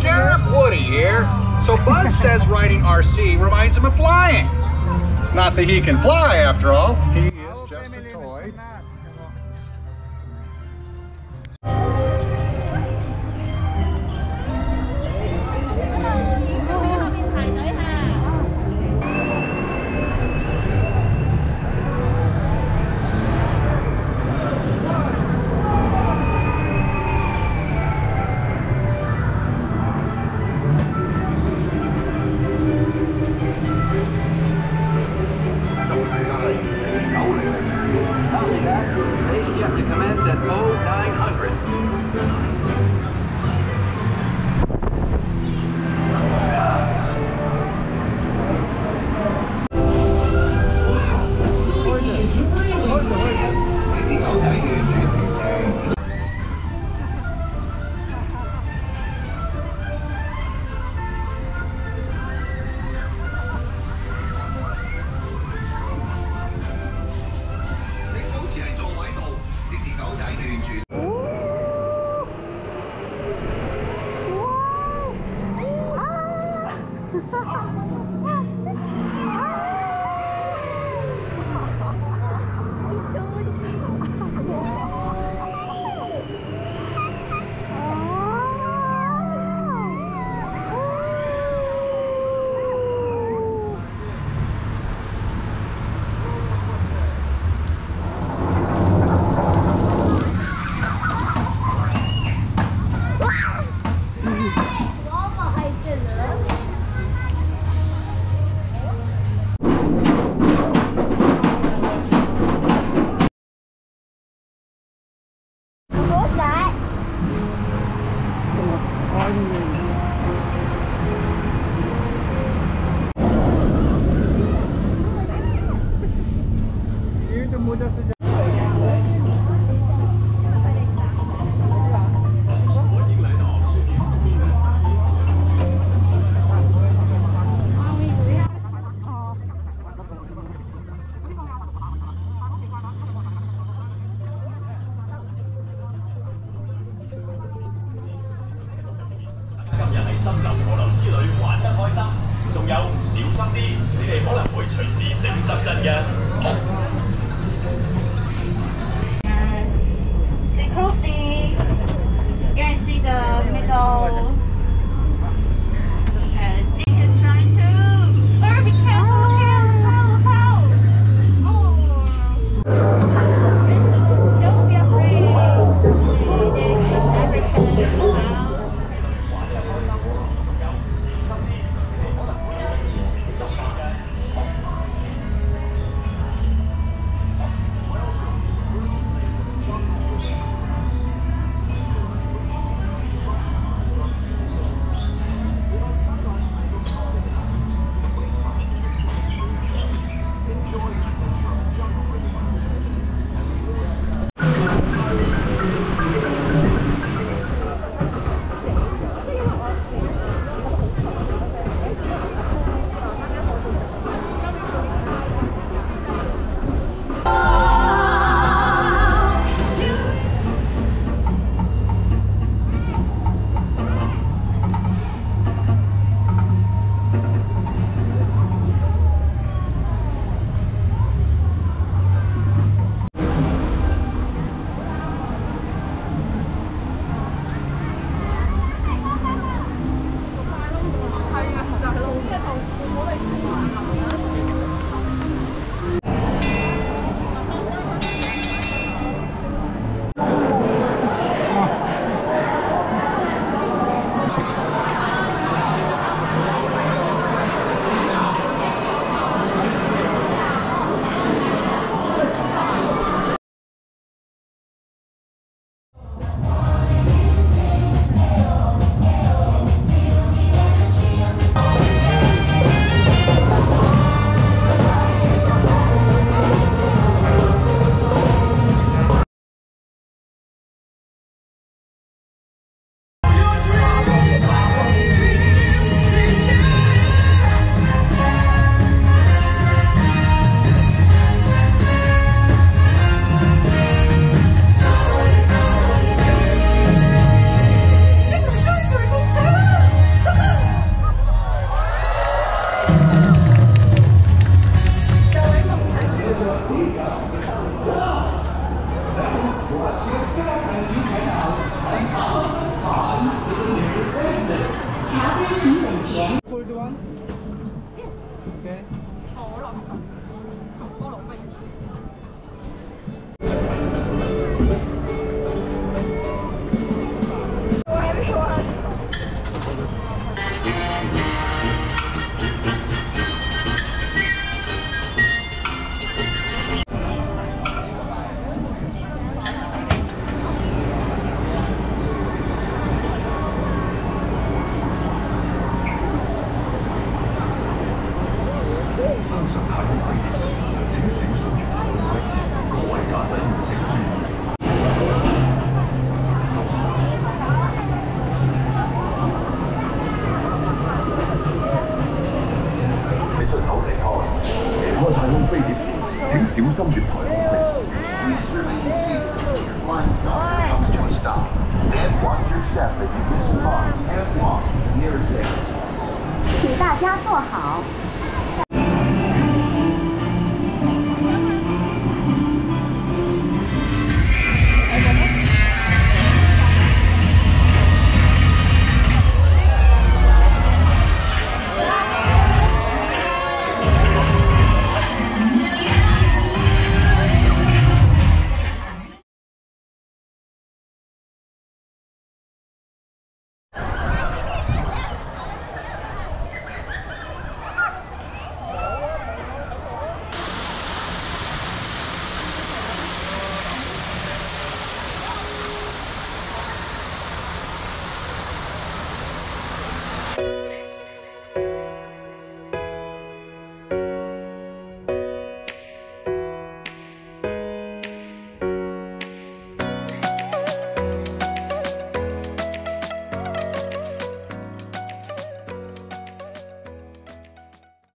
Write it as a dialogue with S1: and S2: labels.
S1: Sheriff Woody here. So Buzz says riding RC reminds him of flying. Not that he can fly, after all. He is just a toy.
S2: 呜，哇，啊，哈哈。仲有小心啲你哋可能会随时
S3: 整湿身嘅。on.